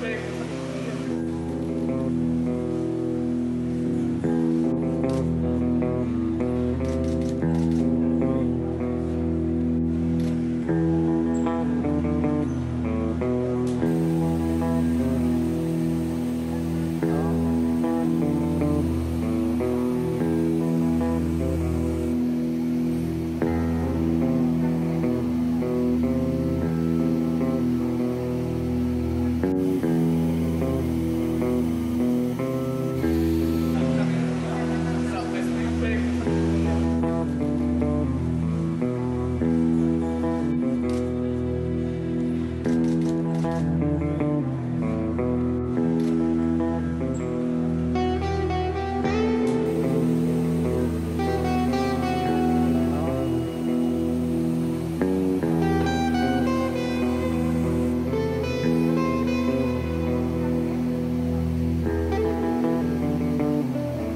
big.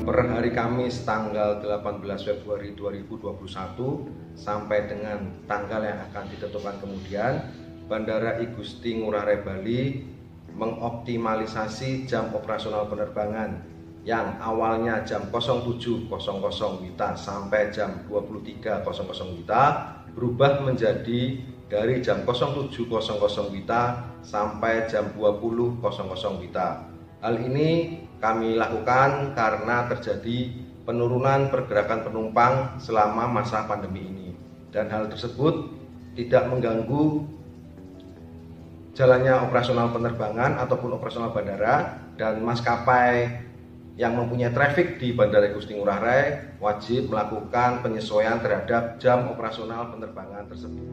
Hari Kamis tanggal 18 Februari 2021 sampai dengan tanggal yang akan ditentukan kemudian Bandara I Gusti Ngurah Rai Bali mengoptimalisasi jam operasional penerbangan yang awalnya jam 07.00 WITA sampai jam 23.00 WITA berubah menjadi dari jam 07.00 WITA sampai jam 20.00 WITA. Hal ini kami lakukan karena terjadi penurunan pergerakan penumpang selama masa pandemi ini dan hal tersebut tidak mengganggu jalannya operasional penerbangan ataupun operasional bandara dan maskapai yang mempunyai traffic di Bandara Gusti Ngurah Rai wajib melakukan penyesuaian terhadap jam operasional penerbangan tersebut.